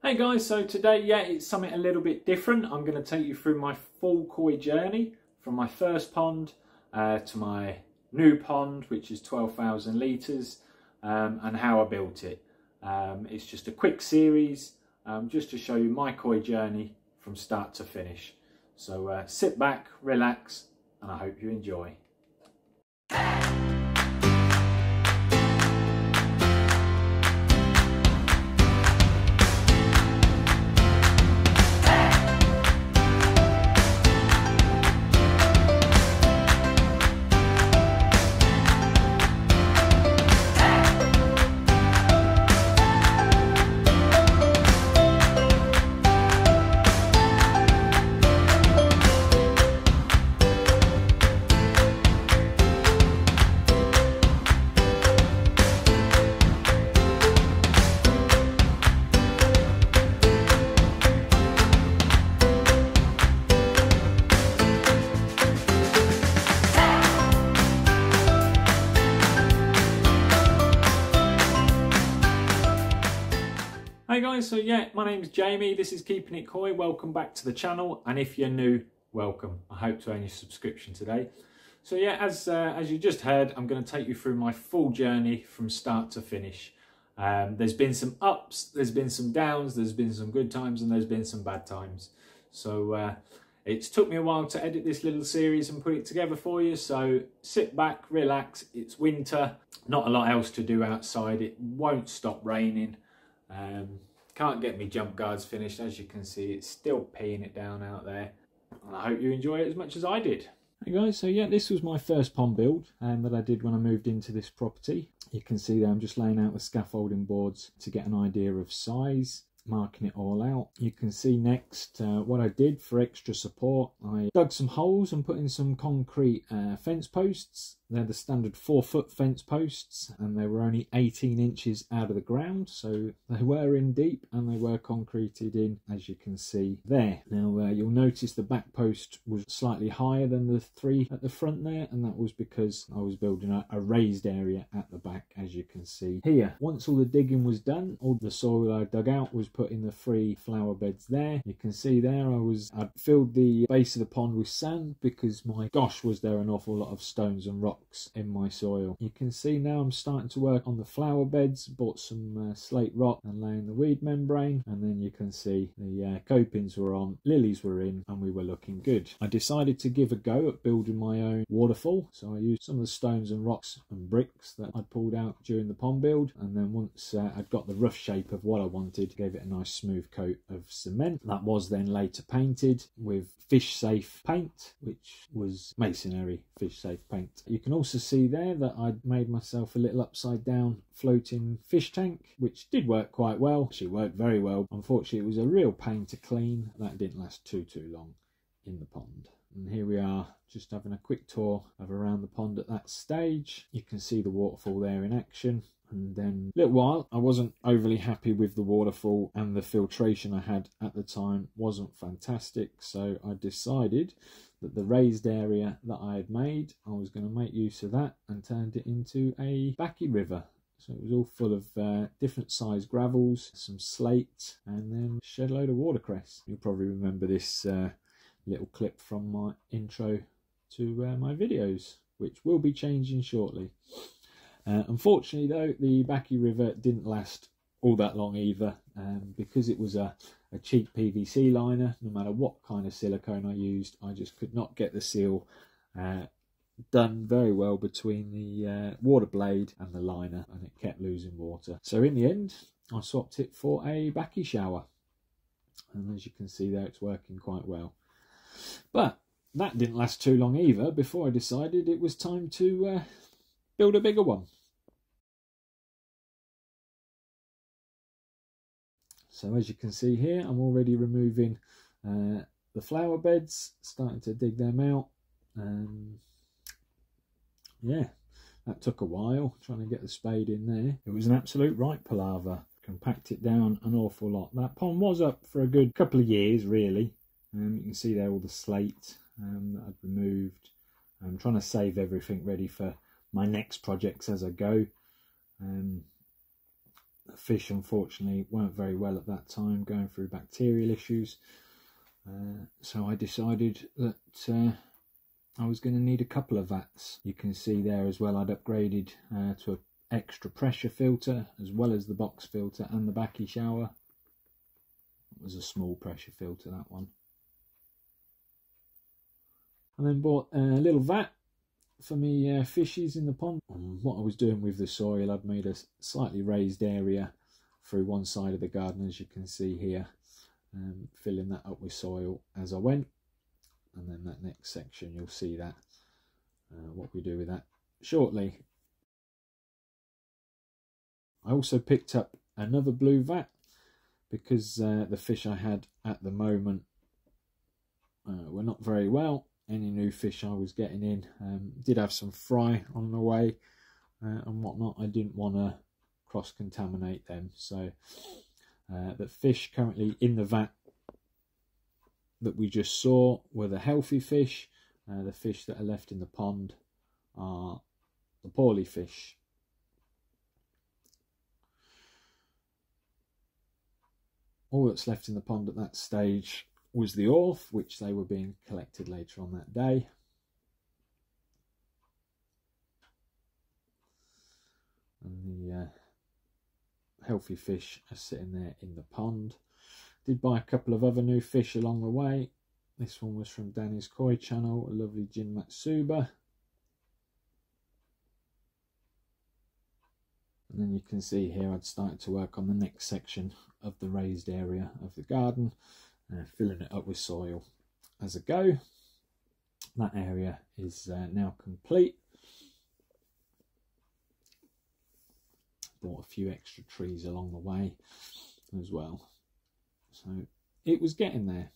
Hey guys, so today, yeah, it's something a little bit different. I'm going to take you through my full koi journey from my first pond uh, to my new pond, which is 12,000 litres, um, and how I built it. Um, it's just a quick series, um, just to show you my koi journey from start to finish. So uh, sit back, relax, and I hope you enjoy. Yeah, my name is Jamie, this is Keeping It Koi. welcome back to the channel, and if you're new, welcome. I hope to earn your subscription today. So yeah, as, uh, as you just heard, I'm going to take you through my full journey from start to finish. Um, there's been some ups, there's been some downs, there's been some good times, and there's been some bad times. So uh, it's took me a while to edit this little series and put it together for you, so sit back, relax, it's winter, not a lot else to do outside, it won't stop raining. Um, can't get me jump guards finished. As you can see, it's still peeing it down out there. And I hope you enjoy it as much as I did. Hey guys, so yeah, this was my first pond build um, that I did when I moved into this property. You can see there I'm just laying out the scaffolding boards to get an idea of size marking it all out. You can see next uh, what I did for extra support. I dug some holes and put in some concrete uh, fence posts they're the standard four foot fence posts and they were only 18 inches out of the ground. So they were in deep and they were concreted in as you can see there. Now uh, you'll notice the back post was slightly higher than the three at the front there and that was because I was building a, a raised area at the back as you can see here. Once all the digging was done, all the soil I dug out was put in the three flower beds there. You can see there I was I filled the base of the pond with sand because my gosh was there an awful lot of stones and rocks rocks in my soil. You can see now I'm starting to work on the flower beds, bought some uh, slate rock and laying the weed membrane and then you can see the uh, copings were on, lilies were in and we were looking good. I decided to give a go at building my own waterfall so I used some of the stones and rocks and bricks that I'd pulled out during the pond build and then once uh, I'd got the rough shape of what I wanted gave it a nice smooth coat of cement. That was then later painted with fish safe paint which was masonry fish safe paint. You can also see there that I'd made myself a little upside down floating fish tank, which did work quite well. She worked very well. Unfortunately, it was a real pain to clean. That didn't last too, too long in the pond. And here we are just having a quick tour of around the pond at that stage. You can see the waterfall there in action. And then a little while, I wasn't overly happy with the waterfall and the filtration I had at the time wasn't fantastic. So I decided that the raised area that I had made, I was going to make use of that and turned it into a Bakki River. So it was all full of uh, different size gravels, some slate, and then shed load of watercress. You'll probably remember this uh, little clip from my intro to uh, my videos, which will be changing shortly. Uh, unfortunately, though, the Bakki River didn't last all that long either um, because it was a, a cheap PVC liner. No matter what kind of silicone I used, I just could not get the seal uh, done very well between the uh, water blade and the liner and it kept losing water. So in the end, I swapped it for a Bakki shower. And as you can see there, it's working quite well. But that didn't last too long either before I decided it was time to uh, build a bigger one. So as you can see here, I'm already removing uh, the flower beds, starting to dig them out. Um, yeah, that took a while, trying to get the spade in there. It was an absolute right palaver. Compact it down an awful lot. That pond was up for a good couple of years, really. Um, you can see there all the slate um, that I'd removed. I'm trying to save everything ready for my next projects as I go. Um, fish unfortunately weren't very well at that time, going through bacterial issues. Uh, so I decided that uh, I was going to need a couple of vats. You can see there as well I'd upgraded uh, to an extra pressure filter as well as the box filter and the Bakki shower. It was a small pressure filter that one. And then bought a little vat for me uh, fishes in the pond. And what I was doing with the soil, I'd made a slightly raised area through one side of the garden, as you can see here, um, filling that up with soil as I went. And then that next section, you'll see that, uh, what we do with that shortly. I also picked up another blue vat because uh, the fish I had at the moment uh, were not very well any new fish I was getting in. Um, did have some fry on the way uh, and whatnot. I didn't want to cross contaminate them. So uh, the fish currently in the vat that we just saw were the healthy fish. Uh, the fish that are left in the pond are the poorly fish. All that's left in the pond at that stage was the Orfe, which they were being collected later on that day. And the uh, healthy fish are sitting there in the pond. Did buy a couple of other new fish along the way. This one was from Danny's Koi channel, a lovely Jin Matsuba. And then you can see here I'd started to work on the next section of the raised area of the garden uh, filling it up with soil as I go. That area is uh, now complete. Bought a few extra trees along the way as well. So it was getting there.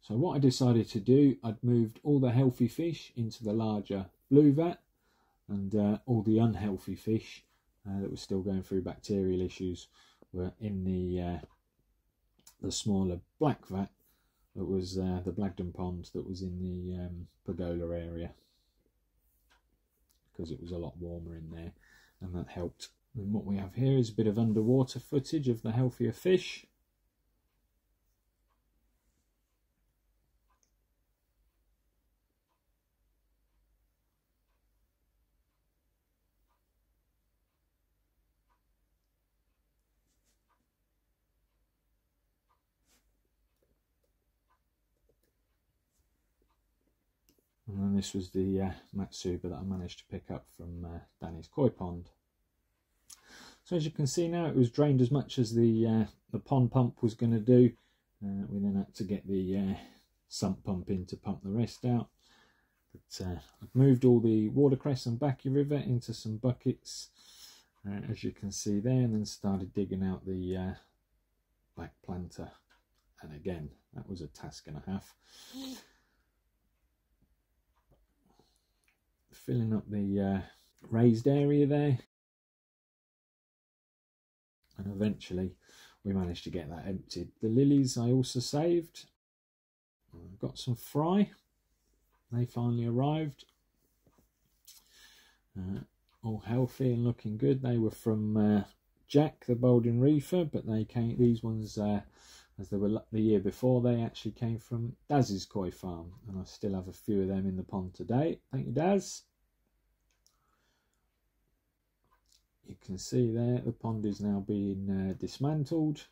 So what I decided to do, I'd moved all the healthy fish into the larger blue vat and uh, all the unhealthy fish uh, that were still going through bacterial issues were in the uh, the smaller black vat that was uh, the Blagdon Pond that was in the um, pergola area because it was a lot warmer in there and that helped. And what we have here is a bit of underwater footage of the healthier fish. And then this was the uh, Matsuba that I managed to pick up from uh, Danny's koi pond. So as you can see now, it was drained as much as the uh, the pond pump was going to do. Uh, we then had to get the uh, sump pump in to pump the rest out. But uh, I've moved all the watercress and Bakki River into some buckets, as you can see there, and then started digging out the black planter. And again, that was a task and a half. Filling up the uh, raised area there. And eventually we managed to get that emptied. The lilies I also saved. I've got some fry. They finally arrived. Uh, all healthy and looking good. They were from uh, Jack, the Baldwin Reefer, but they came. These ones, uh, as they were the year before, they actually came from Daz's koi farm, and I still have a few of them in the pond today. Thank you, Daz. You can see there the pond is now being uh, dismantled.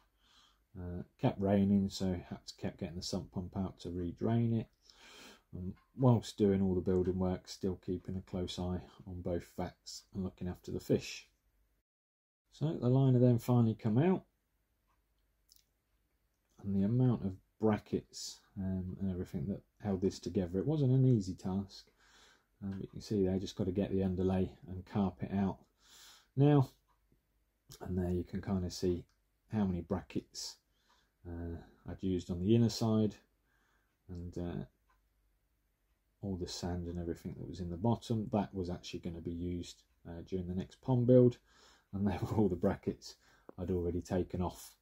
Uh, kept raining so had to kept getting the sump pump out to re-drain it. Um, whilst doing all the building work still keeping a close eye on both vats and looking after the fish. So the liner then finally come out. And the amount of brackets um, and everything that held this together it wasn't an easy task. Um, you can see there just got to get the underlay and carpet out now and there you can kind of see how many brackets uh, I'd used on the inner side and uh, all the sand and everything that was in the bottom that was actually going to be used uh, during the next pond build. And there were all the brackets I'd already taken off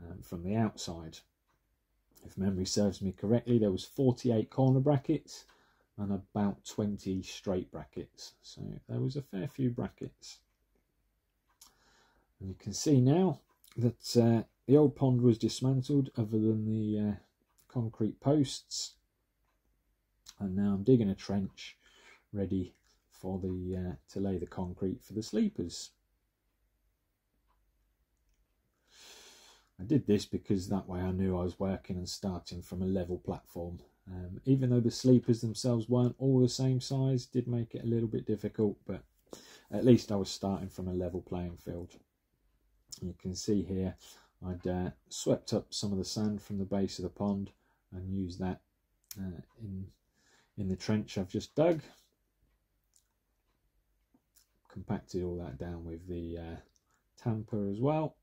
um, from the outside. If memory serves me correctly there was 48 corner brackets and about 20 straight brackets. So there was a fair few brackets And you can see now that uh, the old pond was dismantled other than the uh, concrete posts. And now I'm digging a trench ready for the uh, to lay the concrete for the sleepers. I did this because that way I knew I was working and starting from a level platform. Um, even though the sleepers themselves weren't all the same size, did make it a little bit difficult, but at least I was starting from a level playing field. You can see here I'd uh, swept up some of the sand from the base of the pond and used that uh, in, in the trench I've just dug. Compacted all that down with the uh, tamper as well.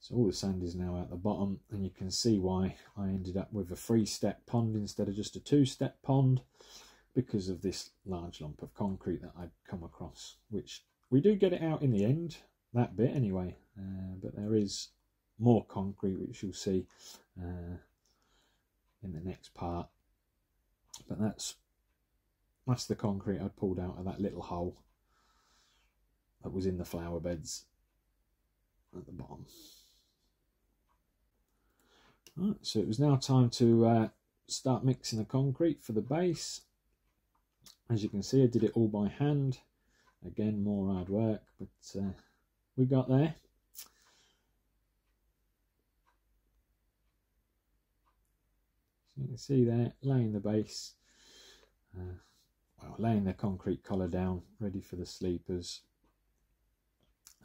So all the sand is now at the bottom and you can see why I ended up with a three step pond instead of just a two step pond because of this large lump of concrete that I'd come across which we do get it out in the end that bit anyway uh, but there is more concrete which you'll see uh, in the next part. But that's that's the concrete I'd pulled out of that little hole that was in the flower beds at the bottom. Right, so it was now time to uh, start mixing the concrete for the base. As you can see I did it all by hand again more hard work but uh, we got there So you can see there, laying the base, uh, well, laying the concrete collar down, ready for the sleepers.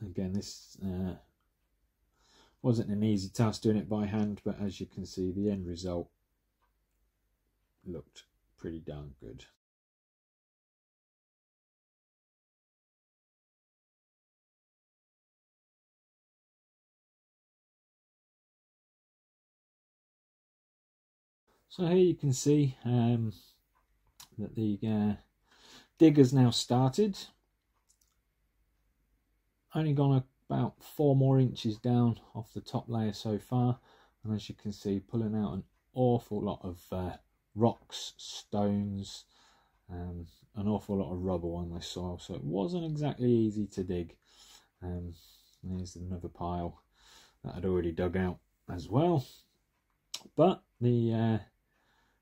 Again, this uh, wasn't an easy task doing it by hand, but as you can see, the end result looked pretty darn good. So here you can see um, that the uh, has now started. Only gone about four more inches down off the top layer so far. And as you can see, pulling out an awful lot of uh, rocks, stones, um, an awful lot of rubble on the soil. So it wasn't exactly easy to dig. Um, there's another pile that I'd already dug out as well. But the uh,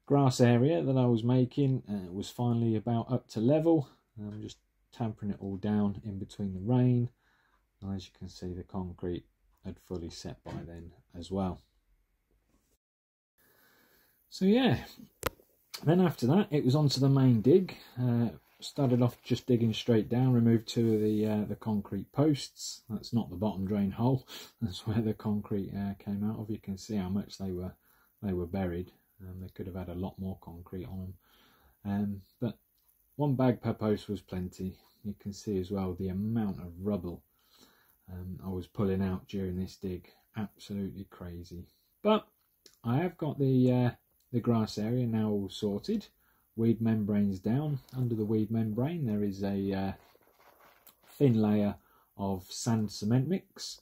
grass area that I was making uh, was finally about up to level. I'm just tampering it all down in between the rain. And as you can see, the concrete had fully set by then as well. So yeah, then after that, it was onto the main dig. Uh, started off just digging straight down, removed two of the uh, the concrete posts. That's not the bottom drain hole. That's where the concrete uh, came out of. You can see how much they were they were buried. Um, they could have had a lot more concrete on them. Um, but one bag per post was plenty. You can see as well the amount of rubble um, I was pulling out during this dig. Absolutely crazy. But I have got the uh, the grass area now all sorted. Weed membranes down. Under the weed membrane there is a uh, thin layer of sand cement mix.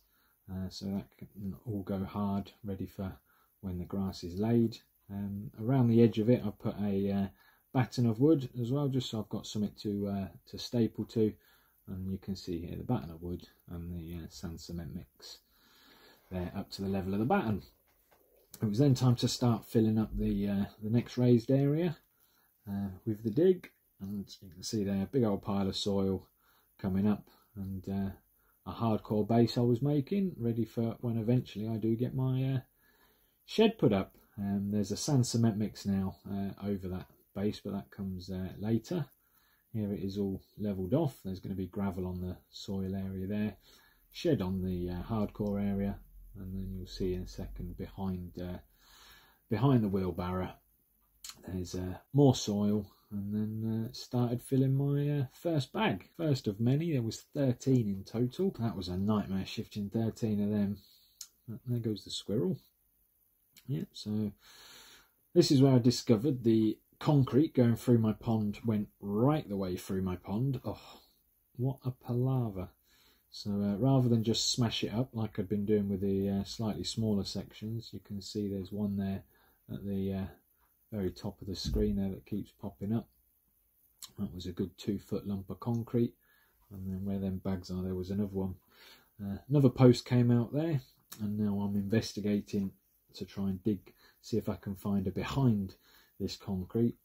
Uh, so that can all go hard, ready for when the grass is laid. Um, around the edge of it, I've put a uh, batten of wood as well, just so I've got something to uh, to staple to. And you can see here the batten of wood and the uh, sand cement mix there up to the level of the batten. It was then time to start filling up the uh, the next raised area uh, with the dig, and you can see there a big old pile of soil coming up and uh, a hardcore base I was making, ready for when eventually I do get my shed put up. Um, there's a sand cement mix now uh, over that base, but that comes uh, later. Here it is all levelled off. There's going to be gravel on the soil area there, shed on the uh, hardcore area, and then you'll see in a second behind uh, behind the wheelbarrow. There's uh, more soil, and then uh, started filling my first bag. First of many. There was 13 in total. That was a nightmare shifting 13 of them. There goes the squirrel. Yeah, so this is where I discovered the concrete going through my pond went right the way through my pond. Oh, what a palaver. So uh, rather than just smash it up like I'd been doing with the uh, slightly smaller sections, you can see there's one there at the uh, very top of the screen there that keeps popping up. That was a good two foot lump of concrete and then where them bags are, there was another one. Uh, another post came out there, and now I'm investigating to try and dig, see if I can find a behind this concrete.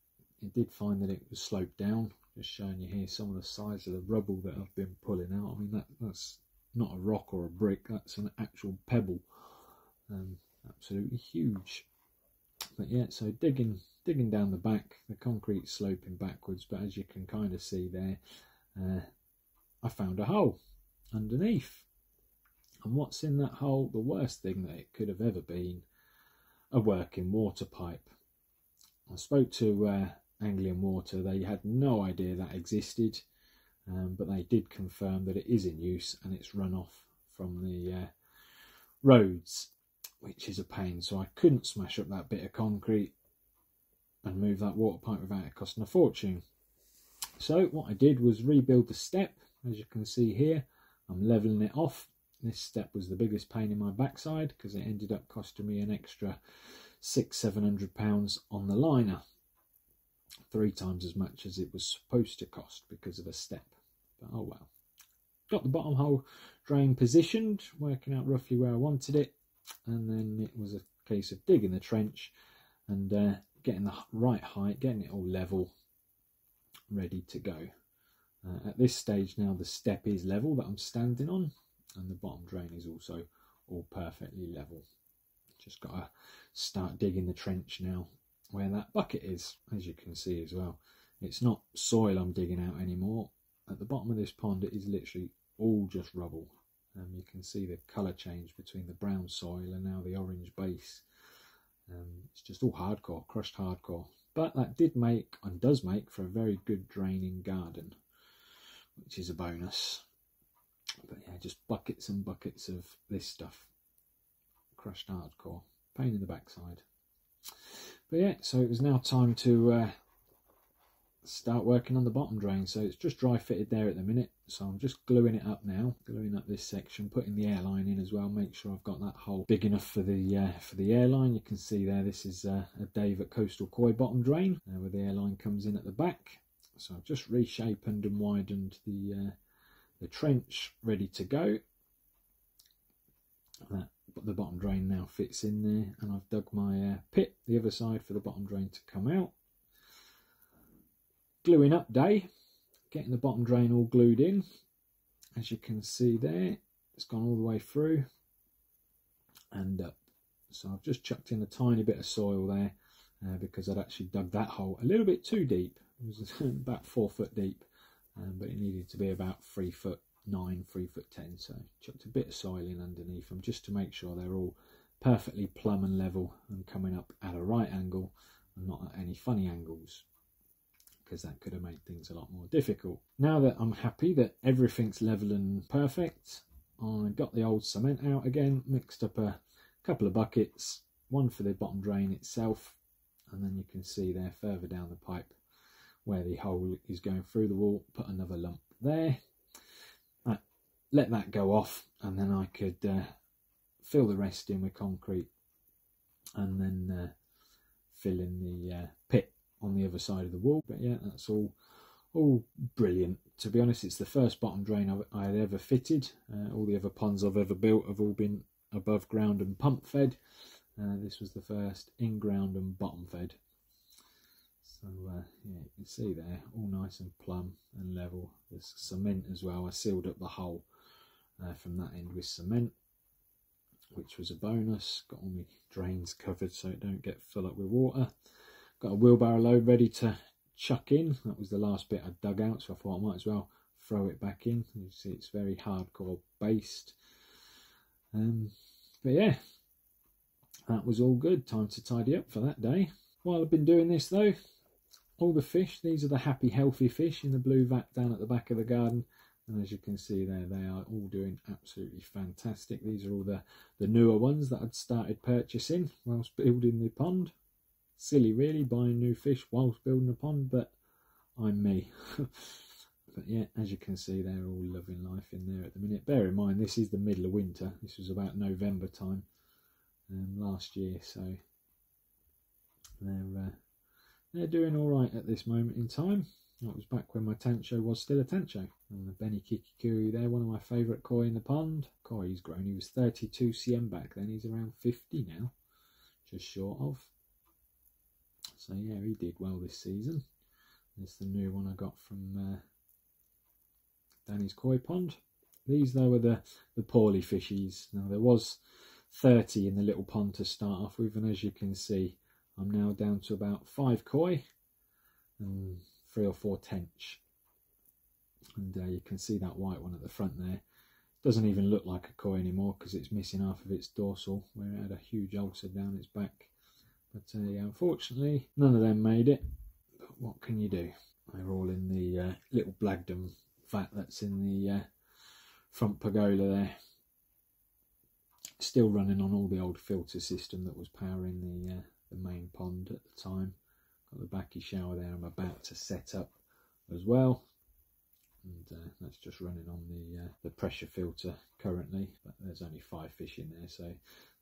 It did find that it was sloped down, just showing you here some of the size of the rubble that I've been pulling out. I mean, that that's not a rock or a brick, that's an actual pebble. Um, absolutely huge. But yeah, so digging digging down the back, the concrete sloping backwards, but as you can kind of see there, uh, I found a hole underneath. And what's in that hole? The worst thing that it could have ever been a working water pipe. I spoke to uh, Anglian Water, they had no idea that existed, um, but they did confirm that it is in use and it's run off from the uh, roads, which is a pain. So I couldn't smash up that bit of concrete and move that water pipe without it costing a fortune. So what I did was rebuild the step, as you can see here. I'm levelling it off. This step was the biggest pain in my backside because it ended up costing me an extra six, seven hundred pounds on the liner. Three times as much as it was supposed to cost because of a step. But oh well. Got the bottom hole drain positioned, working out roughly where I wanted it. And then it was a case of digging the trench and uh, getting the right height, getting it all level, ready to go. Uh, at this stage now the step is level that I'm standing on and the bottom drain is also all perfectly level. Just got to start digging the trench now where that bucket is, as you can see as well. It's not soil I'm digging out anymore. At the bottom of this pond it is literally all just rubble. Um, you can see the colour change between the brown soil and now the orange base. Um, it's just all hardcore, crushed hardcore. But that did make and does make for a very good draining garden, which is a bonus. But yeah, just buckets and buckets of this stuff. Crushed hardcore. Pain in the backside. But yeah, so it was now time to uh, start working on the bottom drain. So it's just dry fitted there at the minute. So I'm just gluing it up now, gluing up this section, putting the airline in as well. Make sure I've got that hole big enough for the uh, for the airline. You can see there, this is uh, a Dave at Coastal Koi bottom drain, where the airline comes in at the back. So I've just reshaped and widened the uh, the trench, ready to go. That the bottom drain now fits in there, and I've dug my uh, pit the other side for the bottom drain to come out gluing up day, getting the bottom drain all glued in. As you can see there, it's gone all the way through and up. So I've just chucked in a tiny bit of soil there uh, because I'd actually dug that hole a little bit too deep. It was about four foot deep, um, but it needed to be about three foot nine, three foot ten. So chucked a bit of soil in underneath them just to make sure they're all perfectly plumb and level and coming up at a right angle and not at any funny angles because that could have made things a lot more difficult. Now that I'm happy that everything's level and perfect, I got the old cement out again, mixed up a couple of buckets, one for the bottom drain itself, and then you can see there further down the pipe where the hole is going through the wall, put another lump there. Let that go off and then I could uh, fill the rest in with concrete and then uh, fill in the uh, pit on the other side of the wall. But yeah, that's all all brilliant. To be honest, it's the first bottom drain I've, I had ever fitted. Uh, all the other ponds I've ever built have all been above ground and pump fed. Uh, this was the first in ground and bottom fed. So uh, yeah, you can see there, all nice and plumb and level. There's cement as well. I sealed up the hole uh, from that end with cement, which was a bonus. Got all my drains covered so it don't get full up with water. Got a wheelbarrow load ready to chuck in. That was the last bit I dug out, so I thought I might as well throw it back in. You see it's very hardcore based. Um, but yeah, that was all good. Time to tidy up for that day. While I've been doing this though, all the fish, these are the happy healthy fish in the blue vat down at the back of the garden. And as you can see there, they are all doing absolutely fantastic. These are all the, the newer ones that I'd started purchasing whilst building the pond. Silly really buying new fish whilst building a pond but I'm me. But yeah as you can see they're all loving life in there at the minute. Bear in mind this is the middle of winter. This was about November time um, last year so they're uh, they're doing all right at this moment in time That was back when my Tancho was still a Tancho. And the Beni Kikokuryu there, one of my favourite koi in the pond. Koi, he's grown. He was 32 cm back then. He's around 50 now, just short of. So yeah, he did well this season. There's the new one I got from uh, Danny's Koi Pond. These though are the, the poorly fishies. Now there was 30 in the little pond to start off with and as you can see I'm now down to about 5 koi and 3 or 4 tench. And uh, you can see that white one at the front there. Doesn't even look like a koi anymore because it's missing half of its dorsal where it had a huge ulcer down its back. But uh, yeah, unfortunately none of them made it. But what can you do? They're all in the uh, little Blagdon vat that's in the uh, front pergola there. Still running on all the old filter system that was powering the uh, the main pond at the time. Got the Bakki shower there I'm about to set up as well. And uh, that's just running on the uh, the pressure filter currently, but there's only five fish in there, so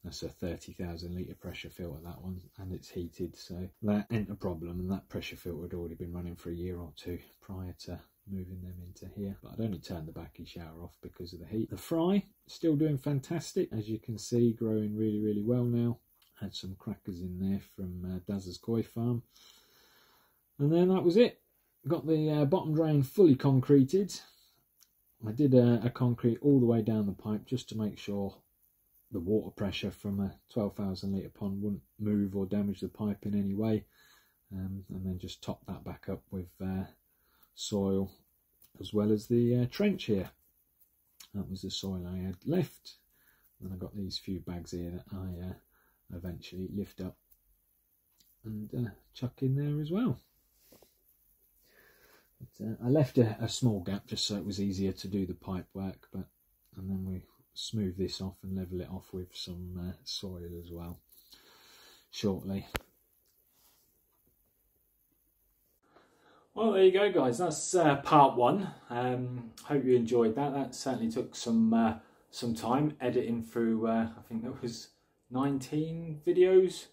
that's a 30,000 litre pressure filter, that one, and it's heated, so that ain't a problem. And that pressure filter had already been running for a year or two prior to moving them into here. But I'd only turned the Bakki shower off because of the heat. The fry, still doing fantastic. As you can see, growing really, really well now. Had some crackers in there from uh, Daz's Koi Farm. And then that was it. Got the uh, bottom drain fully concreted. I did a, a concrete all the way down the pipe just to make sure the water pressure from a 12,000 litre pond wouldn't move or damage the pipe in any way. Um, and then just top that back up with uh, soil as well as the uh, trench here. That was the soil I had left. Then I got these few bags here that I uh, eventually lift up and uh, chuck in there as well. But, uh, I left a, a, small gap just so it was easier to do the pipe work, but and then we smooth this off and level it off with some uh, soil as well shortly. Well, there you go, guys. That's uh, part one. Um, hope you enjoyed that. That certainly took some uh, some time editing through. Uh, I think that was 19 videos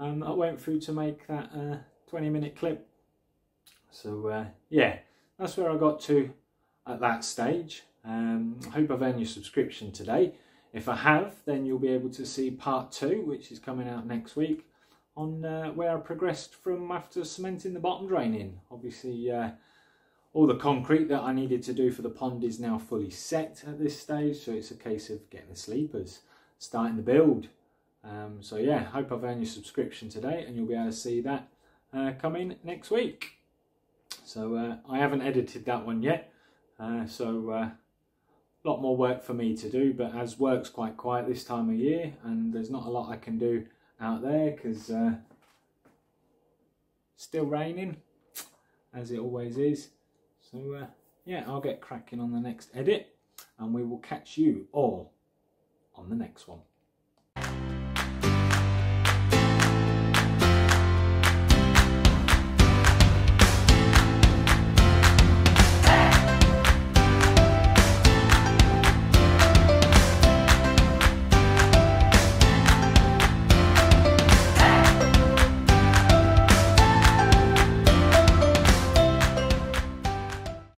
um, I went through to make that uh, 20 minute clip. So uh, yeah, that's where I got to at that stage. Um, I hope I've earned your subscription today. If I have, then you'll be able to see part two, which is coming out next week, on uh, where I progressed from after cementing the bottom drain in. Obviously, uh, all the concrete that I needed to do for the pond is now fully set at this stage, so it's a case of getting the sleepers, starting the build. Um, so yeah, hope I've earned your subscription today, and you'll be able to see that uh, coming next week. So uh, I haven't edited that one yet, uh, so uh, a lot more work for me to do. But as work's quite quiet this time of year, and there's not a lot I can do out there because uh, still raining, as it always is. So uh, yeah, I'll get cracking on the next edit, and we will catch you all on the next one.